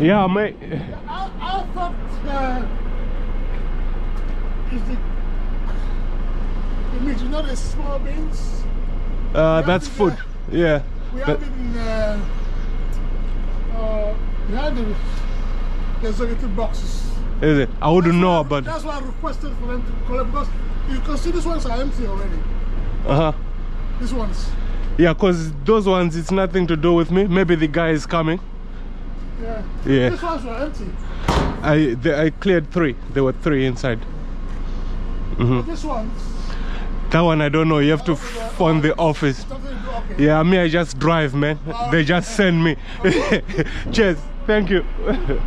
Yeah, mate. I, I thought uh, is the the meat, you know the small beans? Uh, that's food. Yeah. We But- have it in uh, uh, have the the executive boxes. Is it? I wouldn't That's know about. That's why I requested for them to collect because you can see these ones are empty already. Uh huh. These ones. Yeah, cause those ones, it's nothing to do with me. Maybe the guy is coming. Yeah. Yeah. These ones were empty. I the, I cleared three. There were three inside. hmm This ones. That one I don't know. You have to phone the office. Something to do, okay. Yeah, me I just drive, man. They just send me. Cheers. Thank you.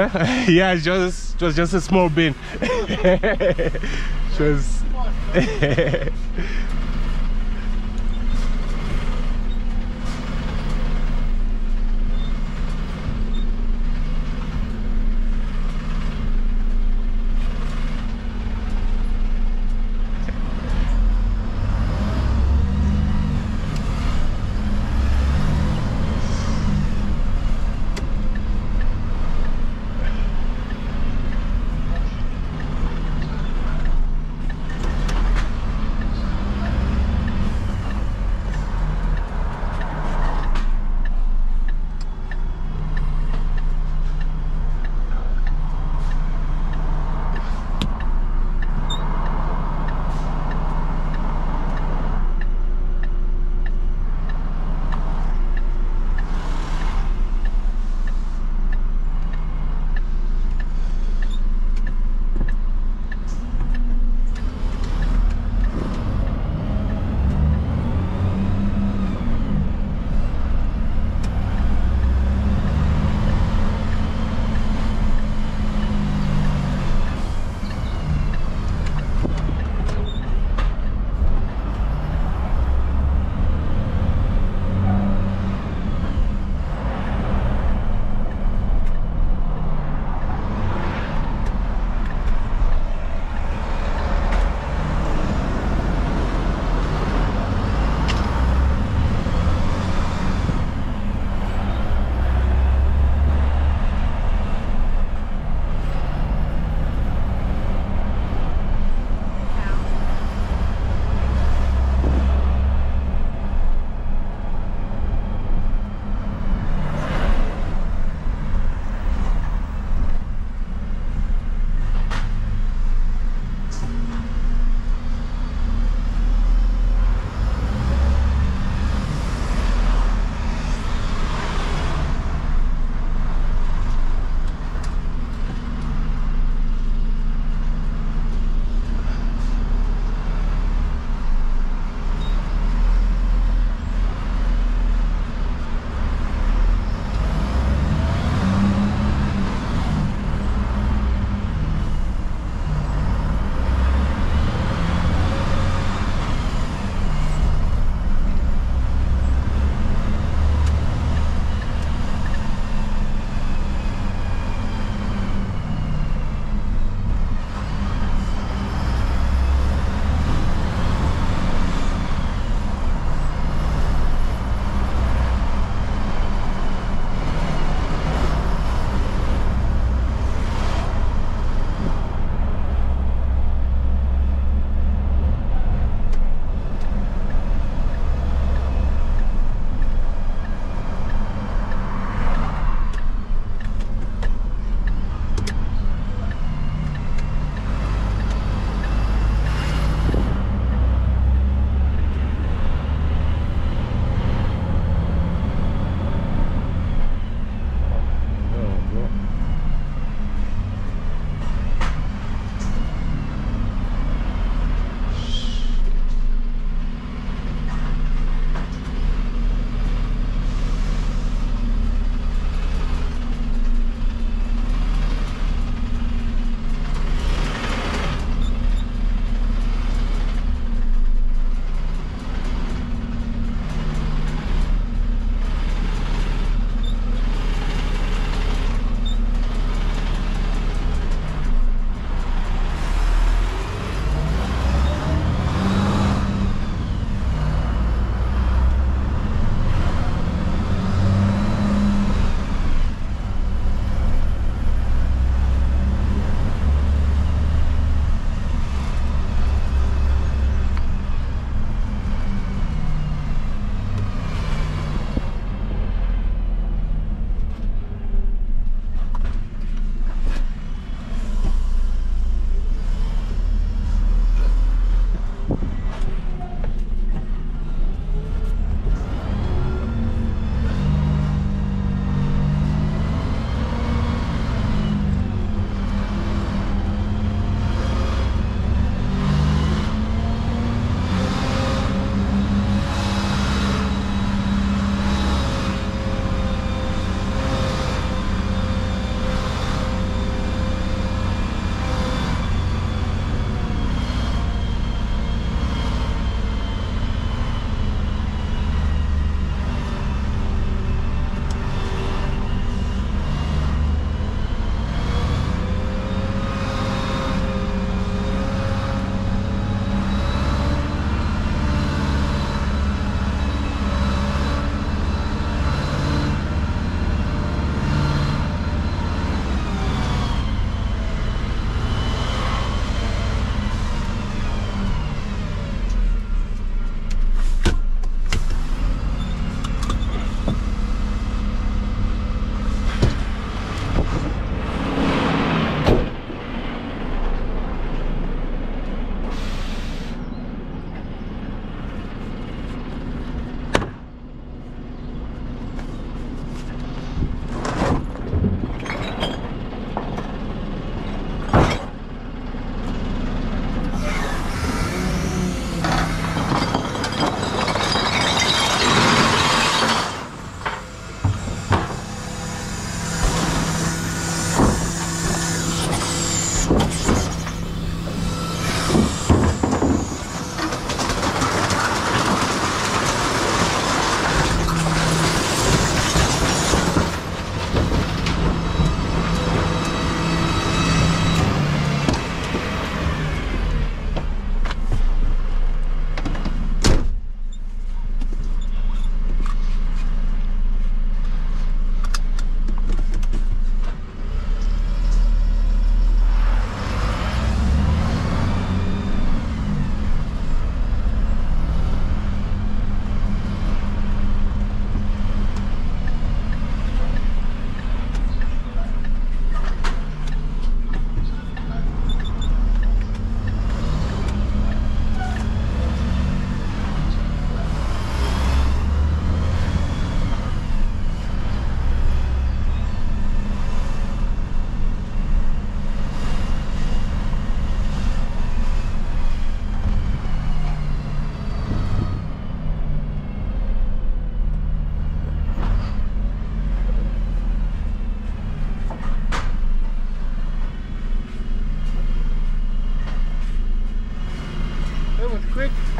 Yeah, yeah, it was, it was just a small bin. it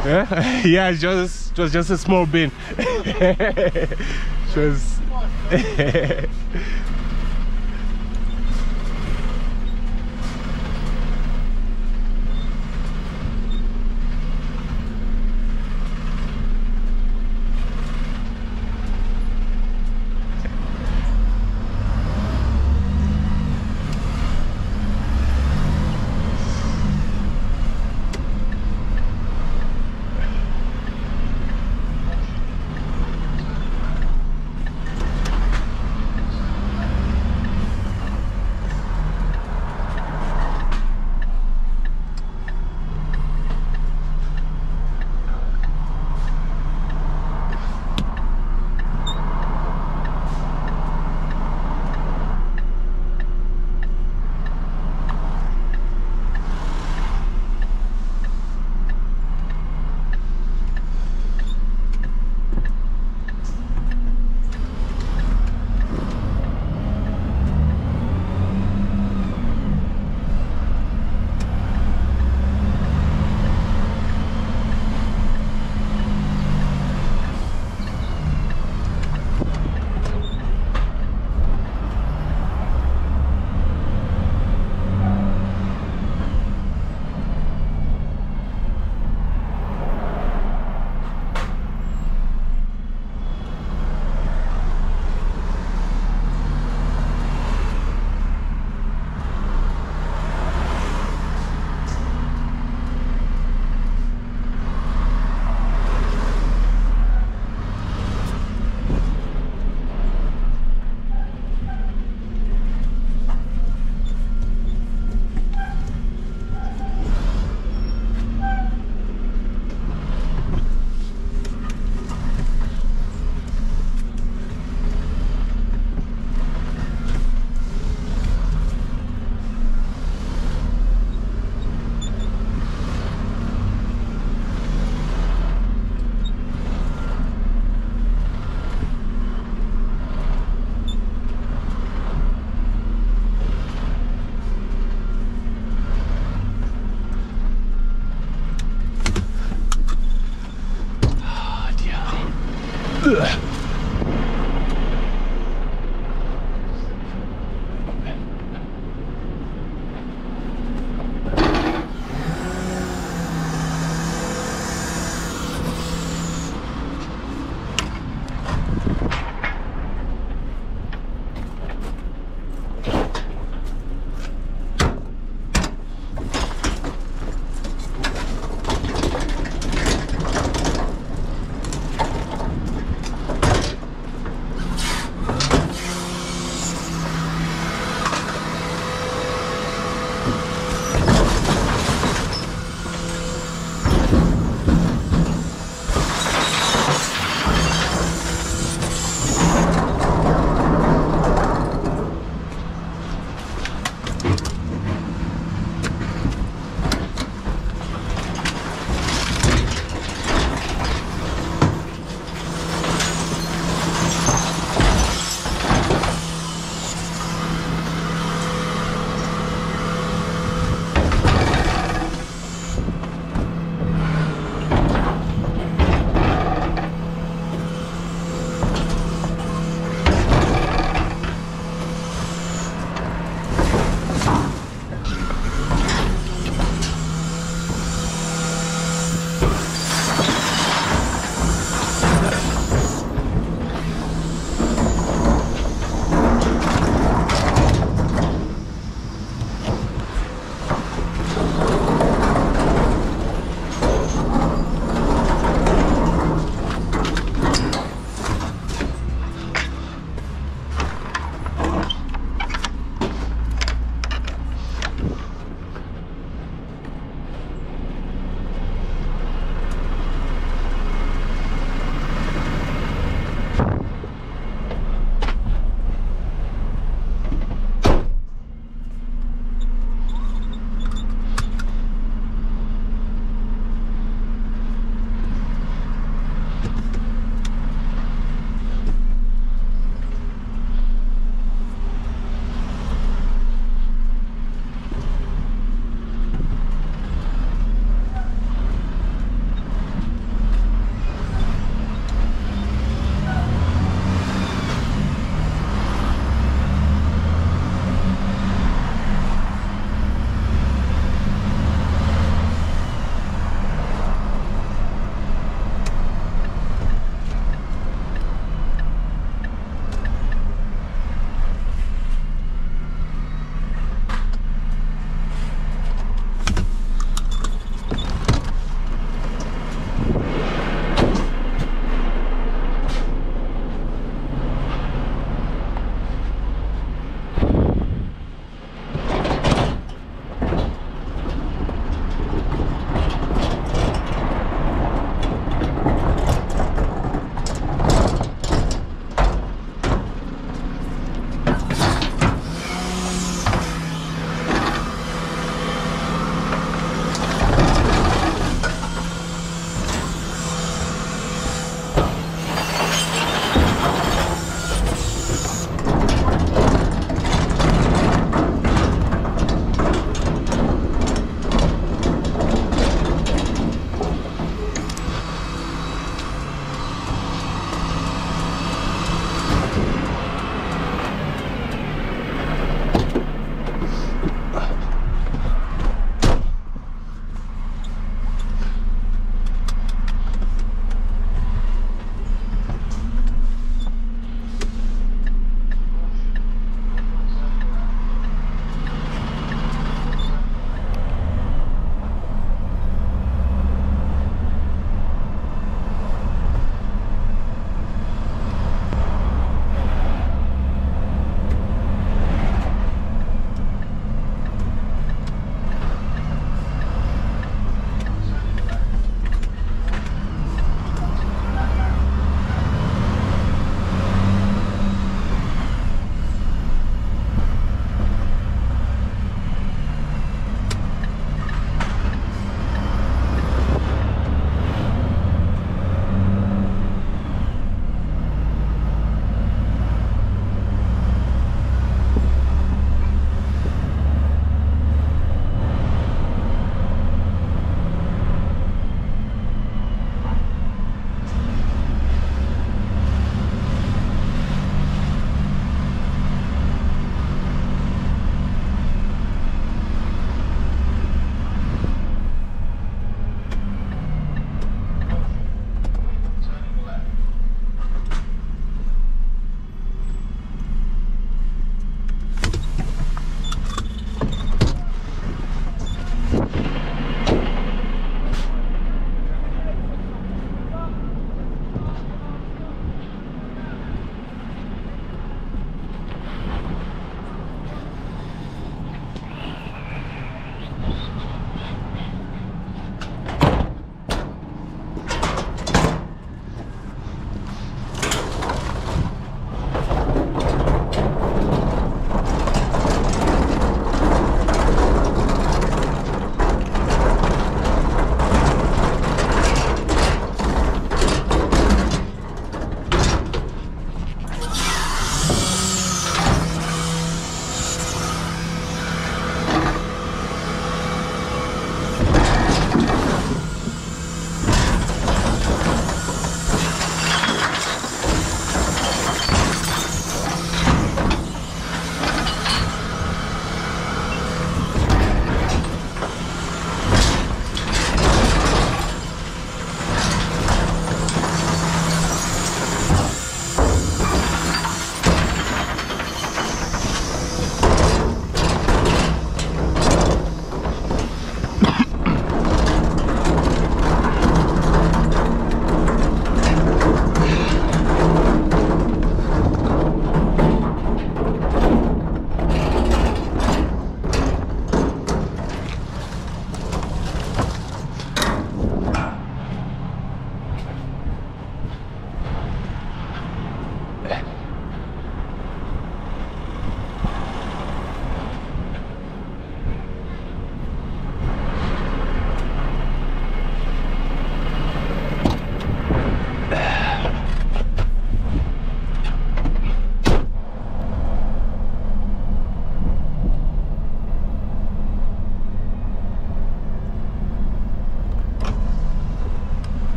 Yeah, yeah, just it was just a small bin. was